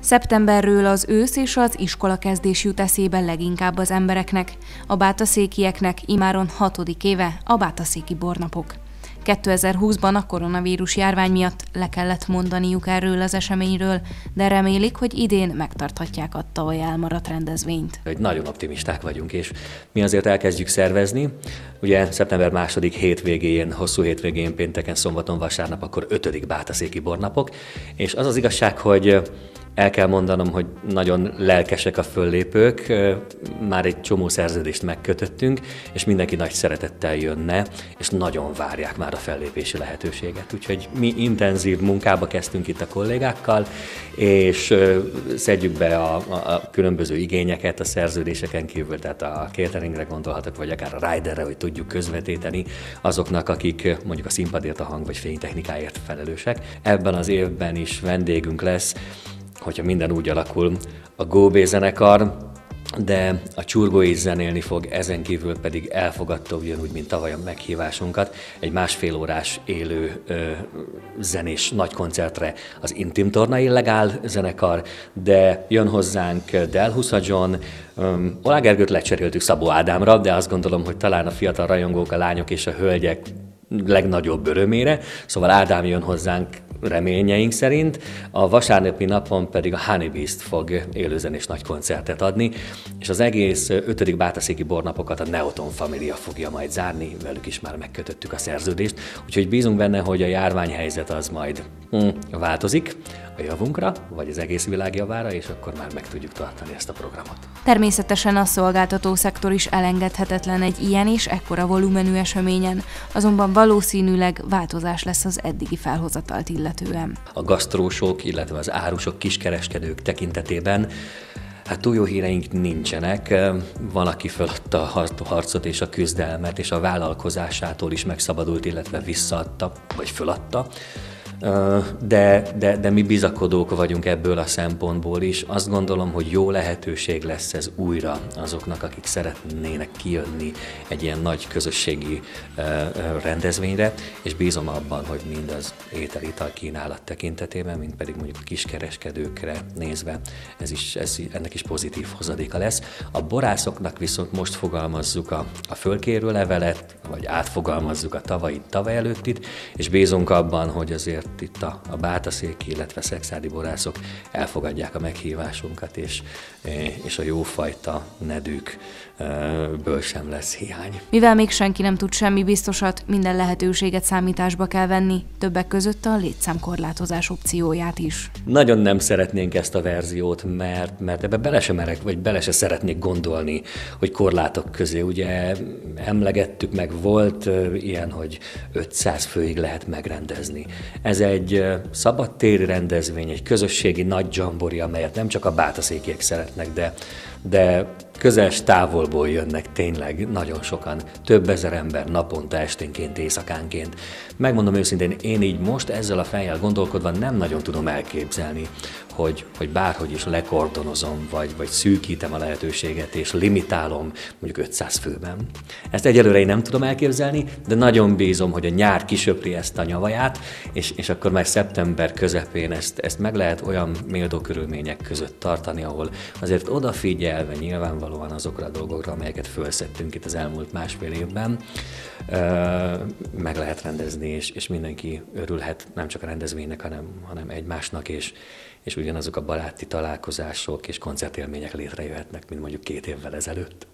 Szeptemberről az ősz és az iskola kezdés jut eszébe leginkább az embereknek, a bátaszékieknek imáron hatodik éve a bátaszéki bornapok. 2020-ban a koronavírus járvány miatt le kellett mondaniuk erről az eseményről, de remélik, hogy idén megtarthatják a tavaly elmaradt rendezvényt. Hogy nagyon optimisták vagyunk, és mi azért elkezdjük szervezni. Ugye szeptember második hétvégén, hosszú hétvégén, pénteken, szombaton, vasárnap, akkor ötödik bátaszéki bornapok, és az az igazság, hogy el kell mondanom, hogy nagyon lelkesek a föllépők, már egy csomó szerződést megkötöttünk, és mindenki nagy szeretettel jönne, és nagyon várják már a fellépési lehetőséget. Úgyhogy mi intenzív munkába kezdtünk itt a kollégákkal, és szedjük be a, a, a különböző igényeket a szerződéseken kívül, tehát a cateringre gondolhatok, vagy akár a riderre, hogy tudjuk közvetíteni azoknak, akik mondjuk a színpadért, a hang vagy fénytechnikáért felelősek. Ebben az évben is vendégünk lesz hogyha minden úgy alakul, a Góbé zenekar, de a csurgó is zenélni fog, ezen kívül pedig elfogadta ugyanúgy, mint tavaly a meghívásunkat, egy másfél árás élő ö, zenés nagy koncertre. Az Intim Torna Illegál zenekar, de jön hozzánk Delhusa John, um, Olá Gergőt lecseréltük Szabó Ádámra, de azt gondolom, hogy talán a fiatal rajongók, a lányok és a hölgyek legnagyobb örömére, szóval Ádám jön hozzánk reményeink szerint. A vasárnapi napon pedig a Honeybeast fog élőzenés nagy koncertet adni, és az egész ötödik bátaszéki bornapokat a Neoton Familia fogja majd zárni, velük is már megkötöttük a szerződést, úgyhogy bízunk benne, hogy a járványhelyzet az majd hm, változik a javunkra, vagy az egész világ javára, és akkor már meg tudjuk tartani ezt a programot. Természetesen a szolgáltató szektor is elengedhetetlen egy ilyen és ekkora volumenű eseményen, azonban valószínűleg változás lesz az eddigi felhozatalt illetően. A gasztrósok, illetve az árusok, kiskereskedők tekintetében Hát túl jó híreink nincsenek. Van, aki föladta a harcot és a küzdelmet, és a vállalkozásától is megszabadult, illetve visszaadta, vagy föladta de, de, de mi bizakodók vagyunk ebből a szempontból is. Azt gondolom, hogy jó lehetőség lesz ez újra azoknak, akik szeretnének kijönni egy ilyen nagy közösségi rendezvényre, és bízom abban, hogy mind az étel-ital kínálat tekintetében, mint pedig mondjuk a kiskereskedőkre nézve, ez is, ez, ennek is pozitív hozadéka lesz. A borászoknak viszont most fogalmazzuk a, a fölkérő levelet, vagy átfogalmazzuk a tavalyi tavaly előttit, és bízunk abban, hogy azért itt a, a bátaszéki, illetve szexádi borászok elfogadják a meghívásunkat, és, és a jófajta nedűkből sem lesz hiány. Mivel még senki nem tud semmi biztosat, minden lehetőséget számításba kell venni, többek között a létszámkorlátozás opcióját is. Nagyon nem szeretnénk ezt a verziót, mert, mert ebbe bele sem merek, vagy bele se szeretnék gondolni, hogy korlátok közé. Ugye emlegettük meg, volt ilyen, hogy 500 főig lehet megrendezni. Ez ez egy szabadtéri rendezvény, egy közösségi nagy dzsambori, amelyet nem csak a bátaszékiek szeretnek, de, de közels távolból jönnek tényleg nagyon sokan, több ezer ember naponta, esténként, éjszakánként. Megmondom őszintén, én így most ezzel a fejjel gondolkodva nem nagyon tudom elképzelni, hogy, hogy bárhogy is lekordonozom, vagy, vagy szűkítem a lehetőséget, és limitálom mondjuk 500 főben. Ezt egyelőre én nem tudom elképzelni, de nagyon bízom, hogy a nyár kisöpri ezt a nyavaját, és, és akkor már szeptember közepén ezt, ezt meg lehet olyan méltó körülmények között tartani, ahol azért odafigyelve nyilvánvalóan azokra a dolgokra, amelyeket felszettünk itt az elmúlt másfél évben, meg lehet rendezni, és, és mindenki örülhet nem csak a rendezvénynek, hanem, hanem egymásnak, és, és ugyanazok a baráti találkozások és koncertélmények létrejöhetnek, mint mondjuk két évvel ezelőtt.